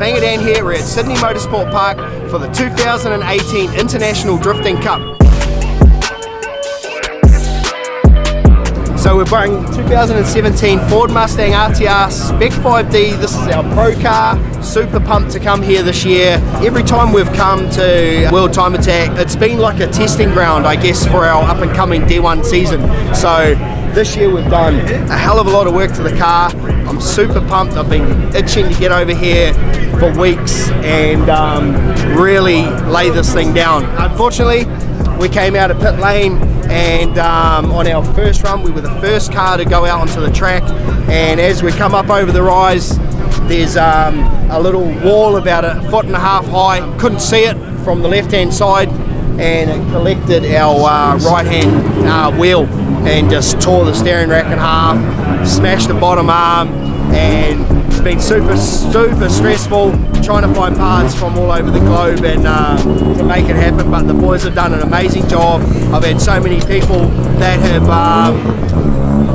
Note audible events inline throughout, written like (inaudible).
Fanga Dan here. We're at Sydney Motorsport Park for the 2018 International Drifting Cup. So we're buying 2017 Ford Mustang RTR Spec 5D. This is our pro car. Super pumped to come here this year. Every time we've come to World Time Attack, it's been like a testing ground, I guess, for our up and coming D1 season. So this year we've done a hell of a lot of work to the car. I'm super pumped. I've been itching to get over here for weeks and um, really lay this thing down. Unfortunately, we came out of pit lane and um, on our first run we were the first car to go out onto the track and as we come up over the rise there's um, a little wall about a foot and a half high couldn't see it from the left hand side and it collected our uh, right hand uh, wheel and just tore the steering rack in half smashed the bottom arm and it's been super super stressful trying to find parts from all over the globe and uh, to make it happen but the boys have done an amazing job. I've had so many people that have um,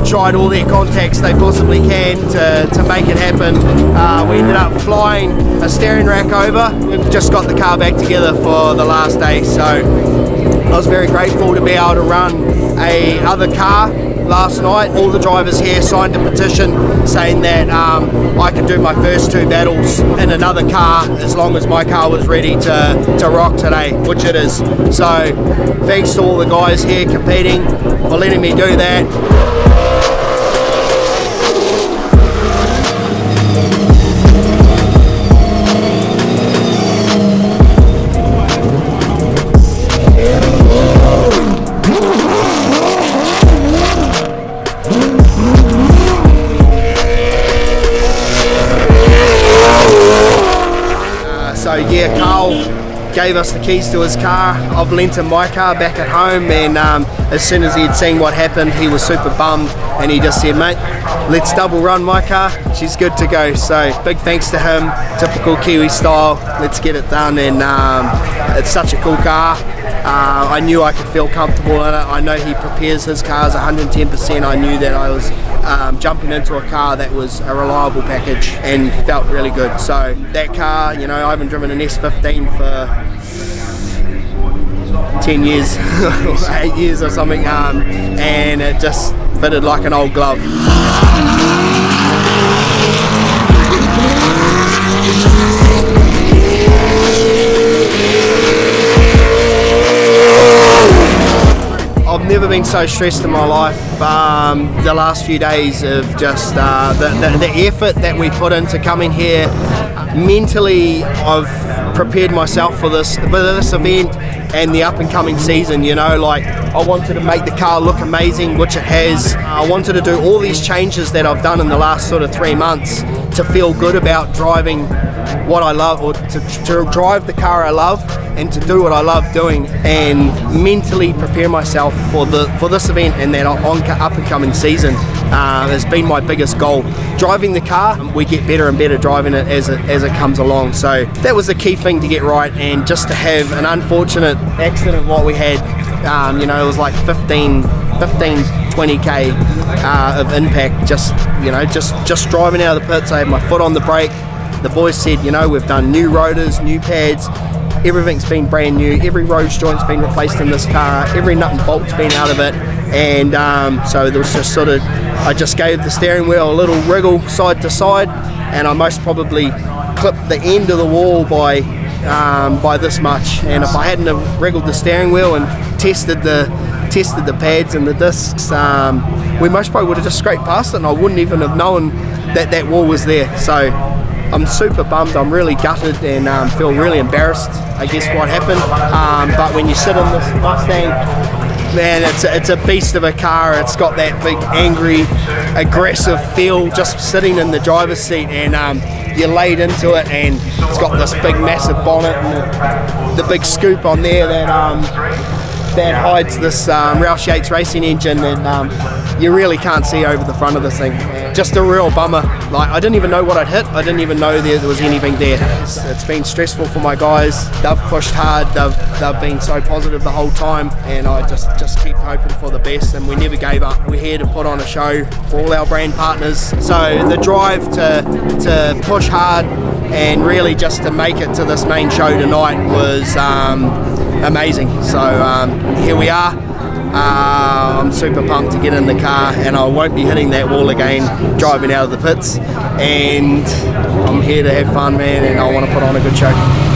tried all their contacts they possibly can to, to make it happen uh, we ended up flying a steering rack over we've just got the car back together for the last day so I was very grateful to be able to run a other car last night. All the drivers here signed a petition saying that um, I could do my first two battles in another car as long as my car was ready to, to rock today, which it is. So thanks to all the guys here competing for letting me do that. Gave us the keys to his car. I've lent him my car back at home, and um, as soon as he had seen what happened, he was super bummed, and he just said, "Mate, let's double run my car. She's good to go." So big thanks to him. Typical Kiwi style. Let's get it done, and um, it's such a cool car. Uh, I knew I could feel comfortable in it. I know he prepares his cars 110%. I knew that I was um, jumping into a car that was a reliable package and felt really good. So that car, you know, I haven't driven an S15 for 10 years, or (laughs) 8 years or something, um, and it just fitted like an old glove. I've never been so stressed in my life. Um, the last few days of just uh, the, the, the, effort that we put into coming here. Mentally, I've prepared myself for this for this event and the up and coming season. You know, like I wanted to make the car look amazing, which it has. I wanted to do all these changes that I've done in the last sort of three months to feel good about driving what I love or to, to drive the car I love and to do what I love doing and mentally prepare myself for the for this event and that on up and coming season uh, has been my biggest goal. Driving the car, we get better and better driving it as it, as it comes along. So that was the key thing to get right and just to have an unfortunate accident what we had, um, you know, it was like 15, 15 20k uh, of impact just you know just just driving out of the pits I had my foot on the brake. The boys said you know we've done new rotors new pads. Everything's been brand new. Every rose joint's been replaced in this car. Every nut and bolt's been out of it. And um, so there was just sort of I just gave the steering wheel a little wriggle side to side and I most probably clipped the end of the wall by um, by this much and if I hadn't have wriggled the steering wheel and tested the tested the pads and the discs um, we most probably would have just scraped past it and I wouldn't even have known that that wall was there so I'm super bummed. I'm really gutted and um, feel really embarrassed. I guess what happened. Um, but when you sit in this Mustang, man, it's a, it's a beast of a car. It's got that big, angry, aggressive feel just sitting in the driver's seat, and um, you're laid into it, and it's got this big, massive bonnet and the, the big scoop on there that um, that hides this um, Roush Yates racing engine, and um, you really can't see over the front of this thing. Just a real bummer. Like I didn't even know what I'd hit. I didn't even know there, there was anything there. It's, it's been stressful for my guys. They've pushed hard. They've they've been so positive the whole time, and I just just keep hoping for the best. And we never gave up. We're here to put on a show for all our brand partners. So the drive to to push hard and really just to make it to this main show tonight was um, amazing. So um, here we are. Uh, I'm super pumped to get in the car, and I won't be hitting that wall again driving out of the pits. And I'm here to have fun, man, and I want to put on a good show.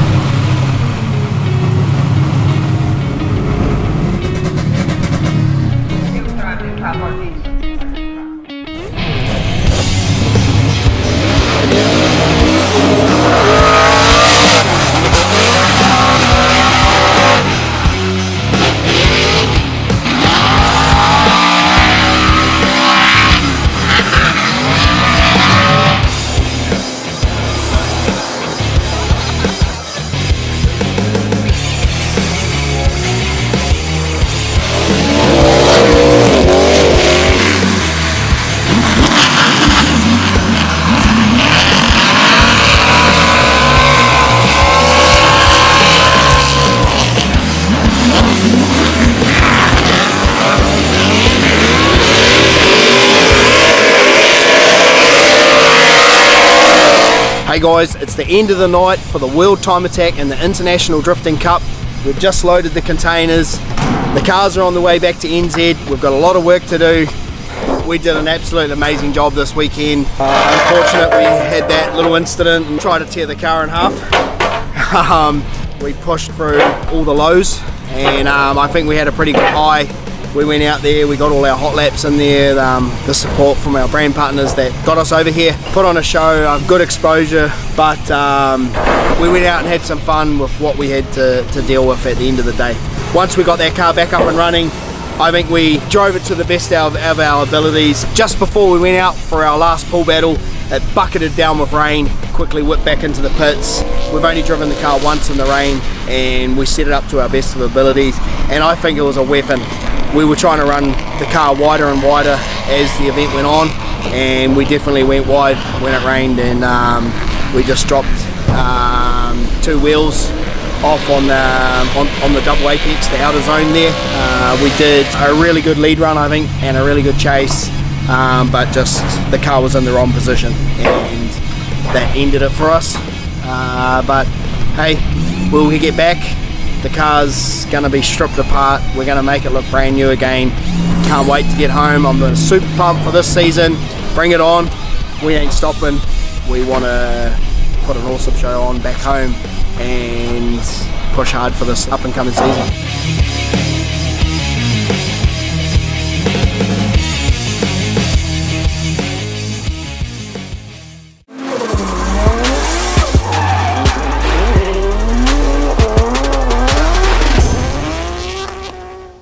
Hey guys, it's the end of the night for the World Time Attack and the International Drifting Cup. We've just loaded the containers. The cars are on the way back to NZ. We've got a lot of work to do. We did an absolute amazing job this weekend. Uh, unfortunately, we had that little incident and tried to tear the car in half. (laughs) um, we pushed through all the lows and um, I think we had a pretty good high we went out there, we got all our hot laps in there, um, the support from our brand partners that got us over here, put on a show, good exposure, but um, we went out and had some fun with what we had to, to deal with at the end of the day. Once we got that car back up and running, I think we drove it to the best of, of our abilities. Just before we went out for our last pull battle, it bucketed down with rain, quickly whipped back into the pits. We've only driven the car once in the rain and we set it up to our best of abilities and I think it was a weapon we were trying to run the car wider and wider as the event went on and we definitely went wide when it rained and um, we just dropped um, two wheels off on the, on, on, the double apex, the outer zone there. Uh, we did a really good lead run I think and a really good chase um, but just the car was in the wrong position and that ended it for us. Uh, but hey, will we get back? The car's to be stripped apart. We're to make it look brand new again. Can't wait to get home. I'm super pumped for this season. Bring it on. We ain't stopping. We want to put an awesome show on back home and push hard for this up and coming season.